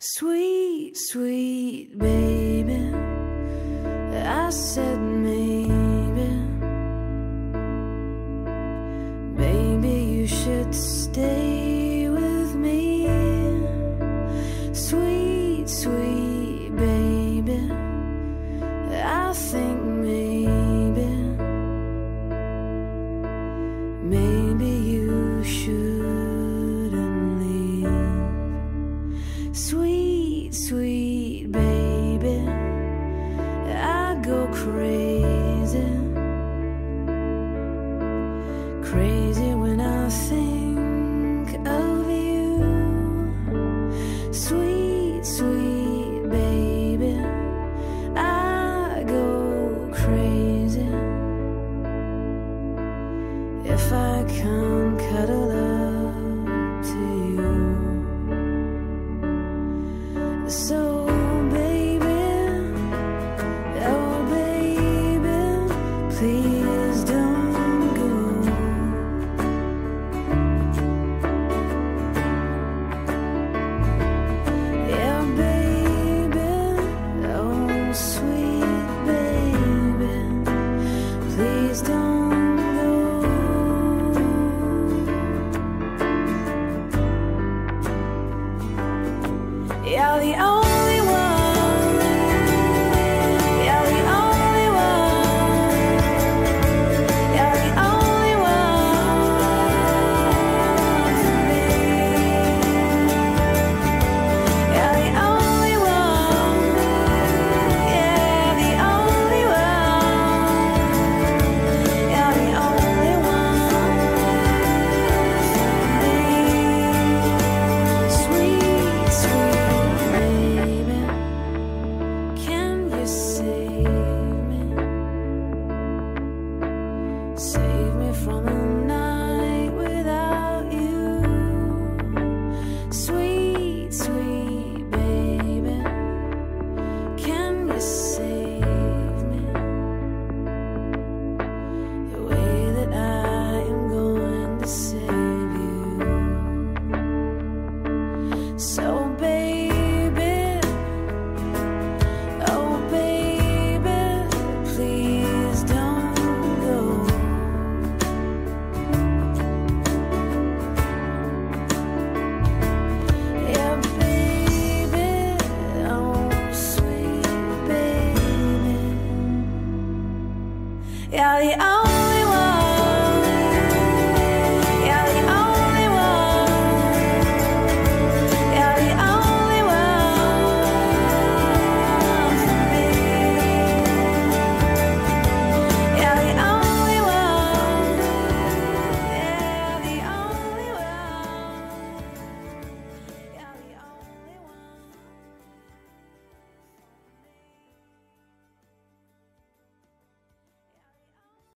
Sweet, sweet baby, I said maybe, Maybe you should stay with me. Sweet, sweet baby, I think maybe, maybe you should. Yeah, the only Sweet. Yeah, the